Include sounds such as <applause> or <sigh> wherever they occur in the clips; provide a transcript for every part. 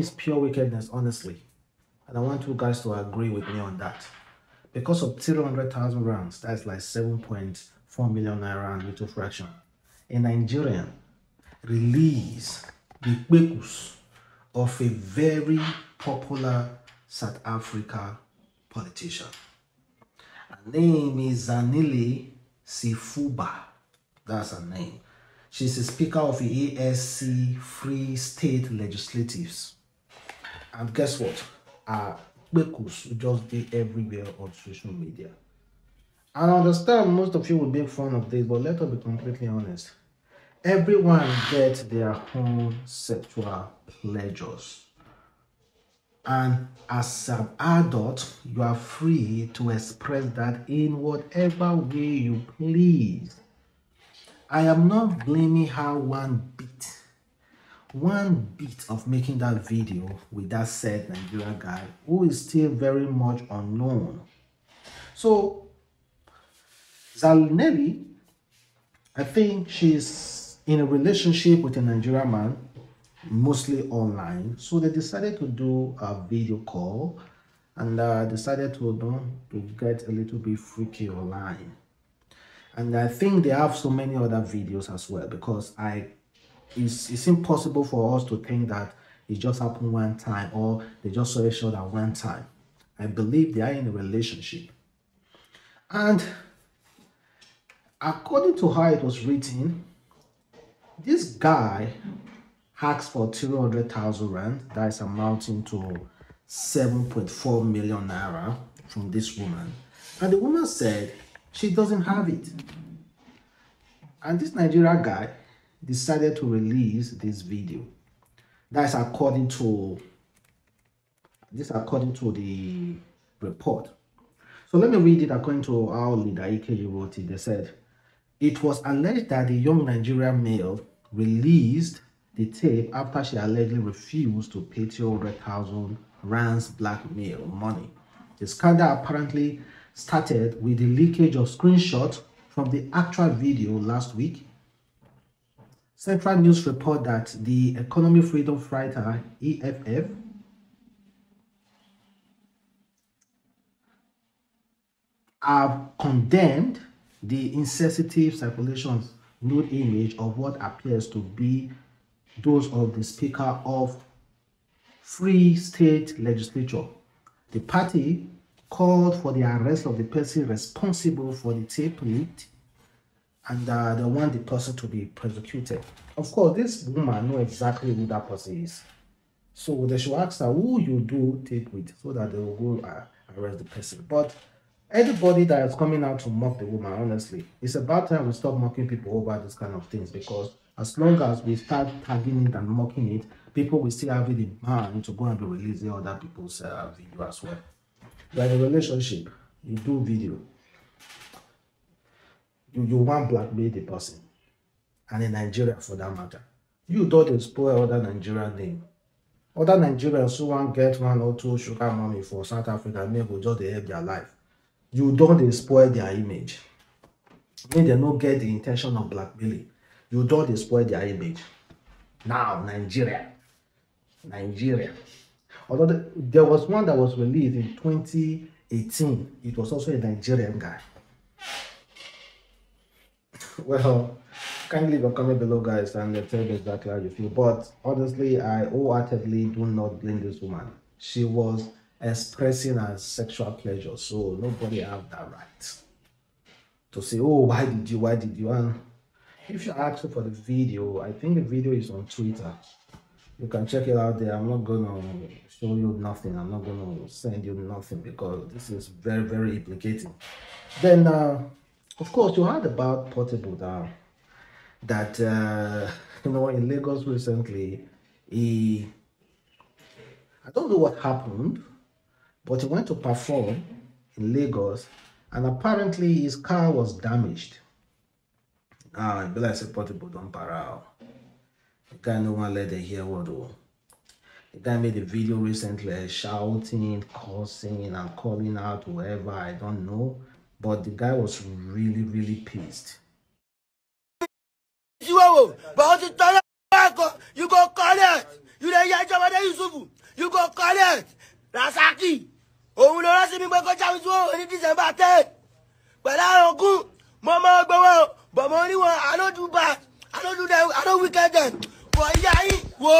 Is pure wickedness, honestly. And I want you guys to agree with me on that. Because of 300,000 rounds, that's like 7.4 million naira and little fraction. A Nigerian release the Bekus of a very popular South Africa politician. Her name is Zanele Sifuba. That's her name. She's a Speaker of the ANC Free State Legislatives. And guess what? Bekus just be everywhere on social media. And I understand most of you will make fun of this, but let us be completely honest. Everyone gets their own sexual pleasures. And as an adult, you are free to express that in whatever way you please. I am not blaming her one bit. One bit of making that video with that said Nigerian guy who is still very much unknown. So, Zanele, I think she's in a relationship with a Nigerian man mostly online. So they decided to do a video call and uh, decided to, know, to get a little bit freaky online. And I think they have so many other videos as well because I it's, it's impossible for us to think that it just happened one time or they just saw shot at one time. I believe they are in a relationship. And according to how it was written, this guy asked for 200,000 rand, that is amounting to 7.4 million naira from this woman. And the woman said she doesn't have it. And this Nigerian guy decided to release this video. That's according to this according to the report. So let me read it according to our leader EKG wrote it. They said it was alleged that the young Nigerian male released the tape after she allegedly refused to pay 200,000 rands blackmail money. The scandal apparently started with the leakage of screenshots from the actual video last week. Central News report that the Economic Freedom Fighter EFF have condemned the insensitive circulation nude image of what appears to be those of the Speaker of Free State Legislature. The party called for the arrest of the person responsible for the tape leak and uh, they want the person to be prosecuted. Of course, this woman know exactly who that person is. So they should ask her who you do tape with so that they will go uh, arrest the person. But anybody that is coming out to mock the woman, honestly, it's about time we stop mocking people over this kind of things because as long as we start tagging it and mocking it, people will still have it in mind to go and be releasing other people's uh, video as well. In a relationship, you do video, you, you want blackmail the person, and in Nigeria for that matter. You don't spoil other Nigerian name. Other Nigerians who want get one or two sugar mommy for South Africa, may go just help their life. You don't spoil their image. May they not get the intention of blackmailing you don't spoil their image. Now, Nigeria. Nigeria. Although the, there was one that was released in 2018, it was also a Nigerian guy. <laughs> Well, kindly leave a comment below, guys, and tell me exactly how you feel. But honestly, I wholeheartedly do not blame this woman. She was expressing her sexual pleasure, so nobody have that right to say, "Oh, why did you? Why did you?" And if you ask for the video, I think the video is on Twitter. You can check it out there. I'm not gonna show you nothing. I'm not gonna send you nothing because this is very, very implicating. Then, uh, of course, you heard about Portable that that uh, <laughs> you know in Lagos recently. He, I don't know what happened, but he went to perform in Lagos, and apparently his car was damaged Ah, be like say Portable don't para out. The guy no one let them hear what though. The guy made a video recently shouting, cursing, and calling out whoever I don't know. But the guy was really, really pissed. You go collect. You you dey hear jọmọdé yusufu? You go collect. Rasaki. Òun ló rán sí mi pé kó jáwé tó ní december ten. Pẹ̀lú àwọn ogún mo mọ gbowó bọ̀ mo rí wọn i no do bad. I no do them i no wicked them. Wọ ìyá yín wo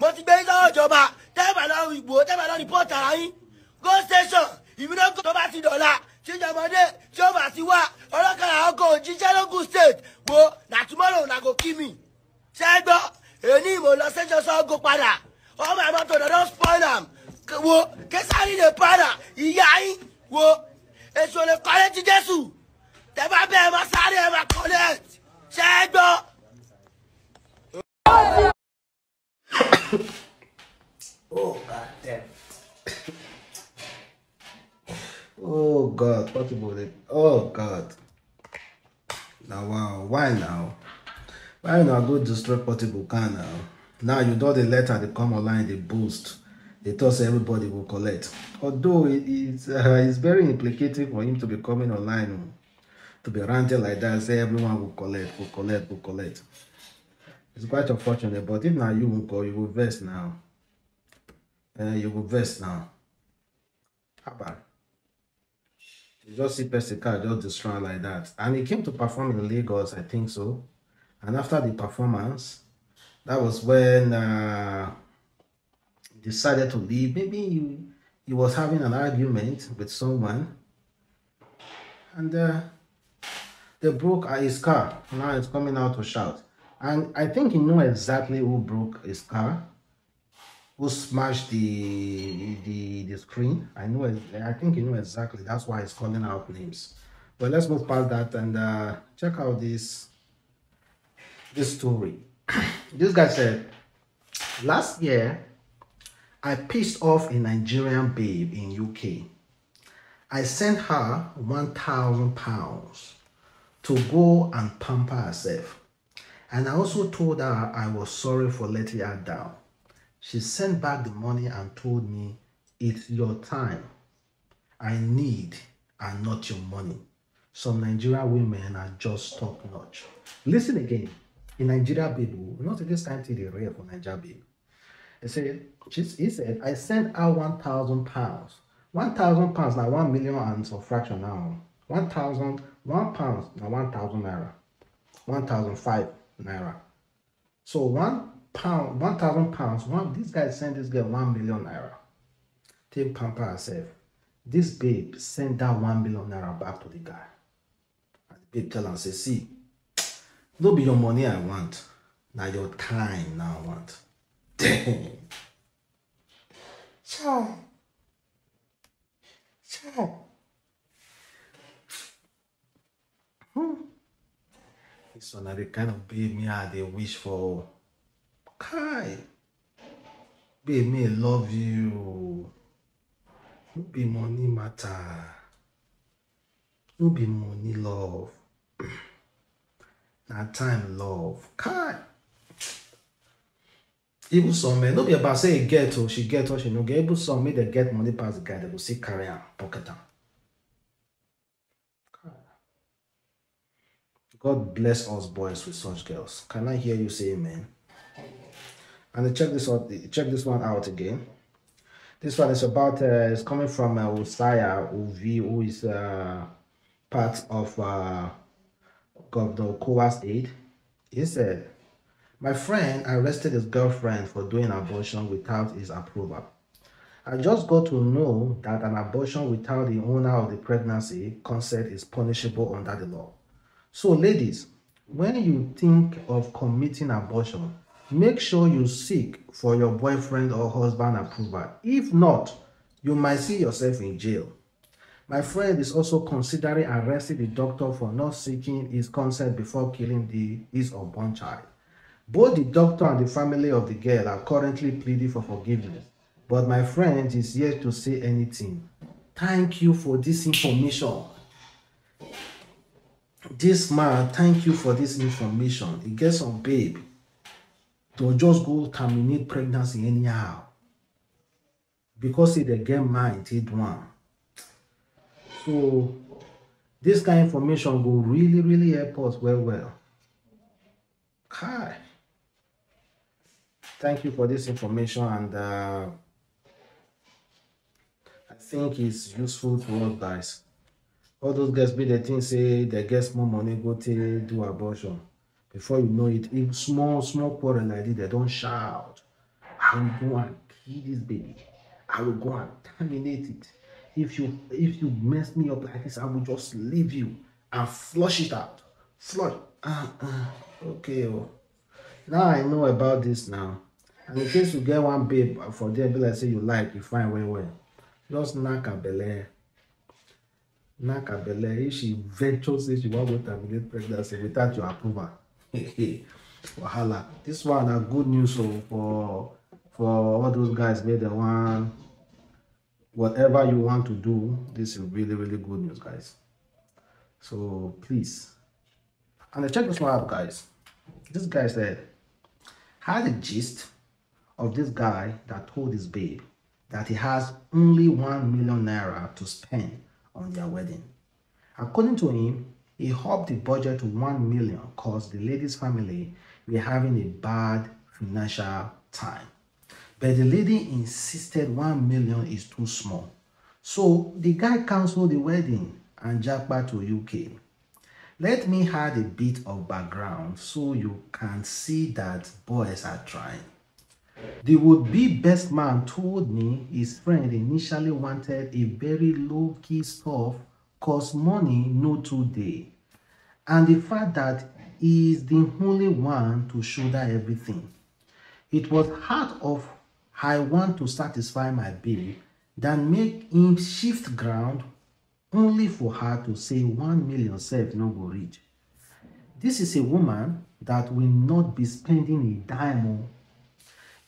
mo ti gbé sọ́wọ́ ìjọba. Tẹ́ẹ̀bà lọ ìgbò tẹ́ẹ̀bà lọ rìpọ́tà ara go station ìbínú tó bá ti dọ̀la tí ìjọmọdé tí ó bá ti wá. Ọlọ́kadà ọkọ̀ òjíṣẹ́ lógún state. Wo na tomorrow na go kill me ṣé gbọ́? Èyí mo lọ sẹ́jọ́ sọ́gbó padà. Ọmọ àmọ́ tó dọ̀dọ̀ spoil am. Wo kẹsàrí lè padà. Ìyá yín wo èso lè kọ́lé ti jésù. Tẹ bá bẹ́ẹ̀ máa sáré ẹ̀ máa kọ́lé ṣé ẹ gbọ́. What about it? Oh God. Now wow, why now? Why now go destroy portable can now? Now you know the letter they come online, they boost. They thought everybody will collect. Although it, it's uh, it's very implicating for him to be coming online oh, to be ranting like that, say everyone will collect, will collect, will collect. It's quite unfortunate, but if now you will go, you will vest now. Uh, you will vest now. How about? You just see Pesica just destroy like that. And he came to perform in Lagos, I think so. And after the performance, that was when uh, he decided to leave. Maybe he, he was having an argument with someone. And uh, they broke uh, his car. Now it's coming out to shout. And I think he knew exactly who broke his car who smashed the the the screen. I know. I think you know exactly. That's why he's calling out names. But let's move past that and uh, check out this this story. <clears throat> this guy said, last year I pissed off a Nigerian babe in UK. I sent her one thousand pounds to go and pamper herself. And I also told her I was sorry for letting her down. She sent back the money and told me, It's your time. I need and not your money. Some Nigerian women are just top notch. Listen again. In Nigeria, people, not this time till they rare for Nigeria, babe. He said, he said, I sent out 1,000 pounds. 1,000 pounds now, 1 million and some fraction now. 1,000, 1 pounds now, 1,000 naira. 1,005 naira. So one pound, one thousand pounds. One this guy sent this girl one million naira. Take pamper herself. This babe sent that one million naira back to the guy. And the babe tell am say, see, no be your money I want. Now your time now I want. Damn. Child. Child. This one na the kind of babe me I dey wish for. Babe, me love you. No be money matter. No be money love. <clears throat> na time love. Kai. Even some men, no be about say e get or she get or she no get. Even some make dem get money pass the guy, they go see carry am, pocket. God bless us boys with such girls. Can I hear you say amen? And check this out. Check this one out again. This one is about. Uh, it's coming from uh, Usaya Uvi, who is uh, part of uh, Governor Kowa's aid. He said, "My friend arrested his girlfriend for doing abortion without his approval. I just got to know that an abortion without the owner of the pregnancy consent is punishable under the law. So, ladies, when you think of committing abortion, make sure you seek for your boyfriend or husband approval. If not, you might see yourself in jail. My friend is also considering arresting the doctor for not seeking his consent before killing the his unborn child. Both the doctor and the family of the girl are currently pleading for forgiveness, but my friend is yet to say anything. Thank you for this information. This man, thank you for this information. He gets some babe to just go terminate pregnancy anyhow because say they get mind take one. So this kind of information will really, really help us well, well. Kai. thank you for this information and uh, I think it's useful to us guys. All those guys be the thing say they get more money go to do abortion. Before you know it, if small, small quarrel like this, they don't shout. I will go and kill this baby. I will go and terminate it. If you if you mess me up like this, I will just leave you and flush it out. Flush. Uh, uh, okay. Oh. Now I know about this now. And in case you get one babe for there, be like say you like, you find well well. Just knock her belly. Knock her belly. If she ventures say she want to terminate pregnancy without your approval. Wahala. This one are good news so for for all those guys made the one whatever you want to do. This is really, really good news, guys. So please. And check this one out, guys. This guy said, had the gist of this guy that told his babe that he has only one million naira to spend on their wedding. According to him, he upped the budget to one million because the lady's family were having a bad financial time. But the lady insisted one million is too small. So the guy canceled the wedding and jacked back to UK. Let me add a bit of background so you can see that boys are trying. The would-be best man told me his friend initially wanted a very low-key stuff cause money no too day. And the fact that he is the only one to shoulder everything. It was part of I want to satisfy my babe than make him shift ground only for her to say one million self no go reach. This is a woman that will not be spending a dime on.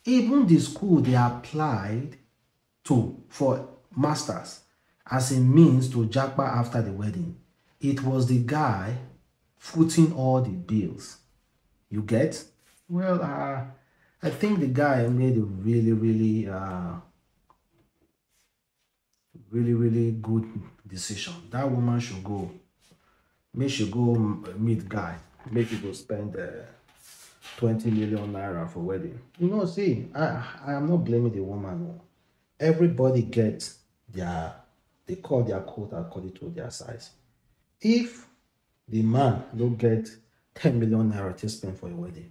Even the school they applied to for masters as a means to jackpot after the wedding. It was the guy footing all the bills. You get? Well, uh, I think the guy made a really, really, uh, really, really good decision. That woman should go. Make she go meet guy. Make he go spend uh, 20 million naira for wedding. You know, see, I, I am not blaming the woman. Everybody gets their, they call their quota according to their size. If the man don't get 10 million naira to spend for a wedding,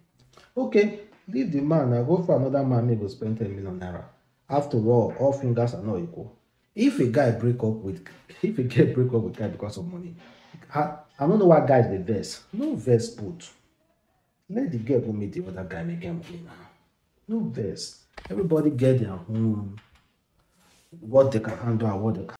okay, leave the man now go for another man maybe spend 10 million naira. After all all fingers are not equal. If a guy break up with if a girl break up with guy because of money i i don't know why guys dey vex. No vex put let the girl go meet the other guy make money now. No vex. Everybody get their own. What they can handle and what they can